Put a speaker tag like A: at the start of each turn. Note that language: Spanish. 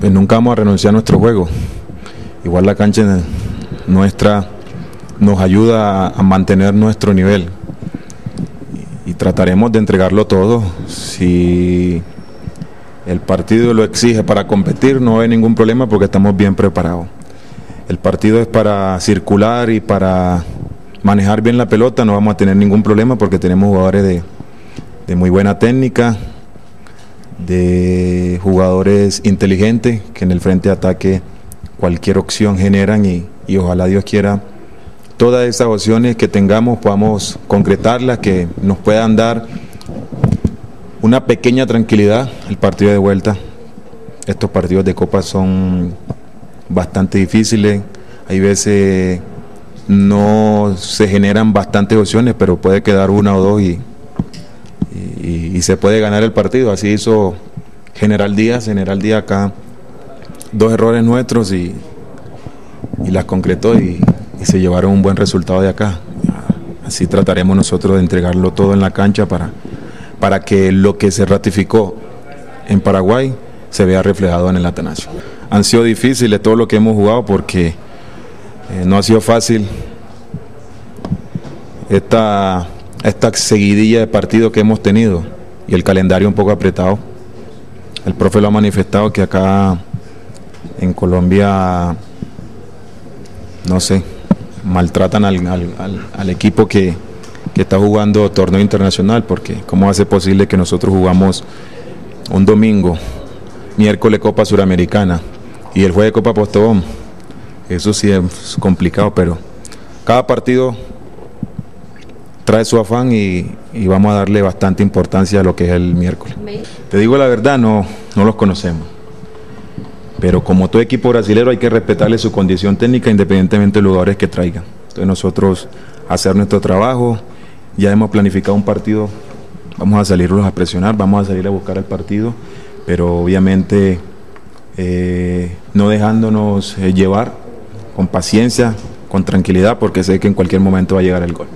A: Pues nunca vamos a renunciar a nuestro juego. Igual la cancha nuestra nos ayuda a mantener nuestro nivel y trataremos de entregarlo todo. Si el partido lo exige para competir, no hay ningún problema porque estamos bien preparados. El partido es para circular y para manejar bien la pelota, no vamos a tener ningún problema porque tenemos jugadores de, de muy buena técnica, de jugadores inteligentes que en el frente de ataque cualquier opción generan y, y ojalá Dios quiera todas esas opciones que tengamos podamos concretarlas, que nos puedan dar una pequeña tranquilidad el partido de vuelta. Estos partidos de Copa son bastante difíciles, hay veces no se generan bastantes opciones, pero puede quedar una o dos y, y, se puede ganar el partido. Así hizo General Díaz, General Díaz acá, dos errores nuestros y, y las concretó y, y se llevaron un buen resultado de acá. Así trataremos nosotros de entregarlo todo en la cancha para, para que lo que se ratificó en Paraguay se vea reflejado en el Atanasio. Han sido difíciles todo lo que hemos jugado porque eh, no ha sido fácil esta, esta seguidilla de partidos que hemos tenido y el calendario un poco apretado. El profe lo ha manifestado que acá en Colombia, no sé, maltratan al, al, equipo que, que, está jugando torneo internacional, porque ¿cómo hace posible que nosotros jugamos un domingo, miércoles Copa Suramericana y el jueves Copa Postobón? Eso sí es complicado, pero cada partido trae su afán y, y, vamos a darle bastante importancia a lo que es el miércoles. Te digo la verdad, no, no los conocemos pero como todo equipo brasilero hay que respetarle su condición técnica independientemente de los jugadores que traigan. Entonces nosotros hacer nuestro trabajo, ya hemos planificado un partido, vamos a salirlos a presionar, vamos a salir a buscar el partido, pero obviamente eh, no dejándonos eh, llevar con paciencia, con tranquilidad, porque sé que en cualquier momento va a llegar el gol.